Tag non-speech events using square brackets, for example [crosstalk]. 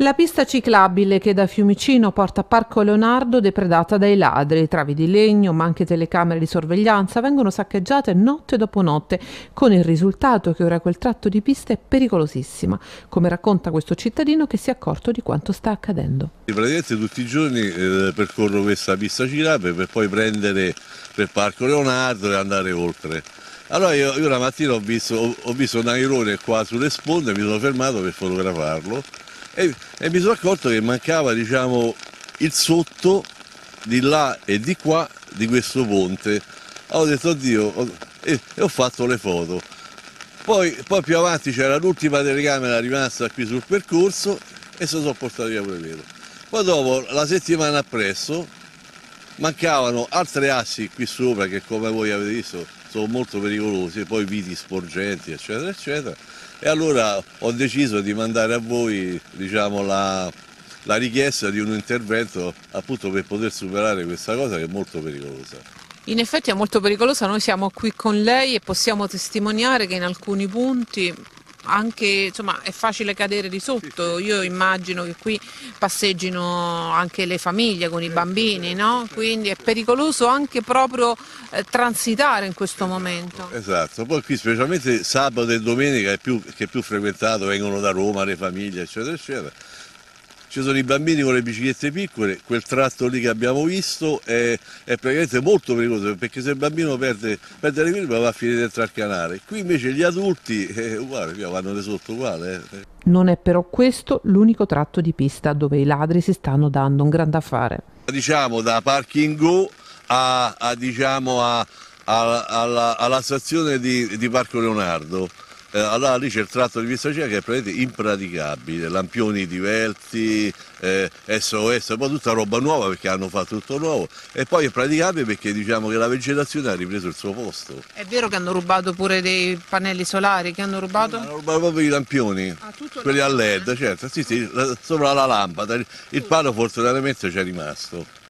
La pista ciclabile che da Fiumicino porta a Parco Leonardo depredata dai ladri, travi di legno, ma anche telecamere di sorveglianza vengono saccheggiate notte dopo notte, con il risultato che ora quel tratto di pista è pericolosissima, come racconta questo cittadino che si è accorto di quanto sta accadendo. Praticamente tutti i giorni eh, percorro questa pista ciclabile per poi prendere per Parco Leonardo e andare oltre. Allora io, io la mattina ho visto, ho, ho visto un airone qua sulle sponde, mi sono fermato per fotografarlo e, e mi sono accorto che mancava diciamo, il sotto di là e di qua di questo ponte. Ho detto oddio e, e ho fatto le foto. Poi, poi più avanti c'era l'ultima telecamera rimasta qui sul percorso e se sono portato via pure quello. Poi dopo, la settimana appresso, mancavano altre assi qui sopra che come voi avete visto sono molto pericolosi, poi viti sporgenti eccetera eccetera e allora ho deciso di mandare a voi diciamo, la, la richiesta di un intervento appunto per poter superare questa cosa che è molto pericolosa. In effetti è molto pericolosa, noi siamo qui con lei e possiamo testimoniare che in alcuni punti anche insomma è facile cadere di sotto, io immagino che qui passeggino anche le famiglie con i bambini, no? quindi è pericoloso anche proprio eh, transitare in questo momento. Esatto, poi qui specialmente sabato e domenica è più, che è più frequentato, vengono da Roma le famiglie eccetera eccetera ci sono i bambini con le biciclette piccole, quel tratto lì che abbiamo visto è, è praticamente molto pericoloso perché se il bambino perde, perde l'equilibrio va a finire dentro al canale. Qui invece gli adulti [laughs] eh, uguale, vanno di sotto uguale. Eh. Non è però questo l'unico tratto di pista dove i ladri si stanno dando un grande affare. Diciamo da Parking Go a, a, diciamo, a, alla, alla, stazione di, di Parco Leonardo eh, allora lì c'è il tratto di pista cieca che è praticamente impraticabile, lampioni divelti, eh, SOS, poi tutta roba nuova perché hanno fatto tutto nuovo e poi è praticabile perché diciamo che la vegetazione ha ripreso il suo posto. È vero che hanno rubato pure dei pannelli solari, che hanno rubato? Hanno rubato proprio i lampioni, ah, quelli a LED, certo, sì, sì, sopra la lampada, il palo fortunatamente c'è rimasto.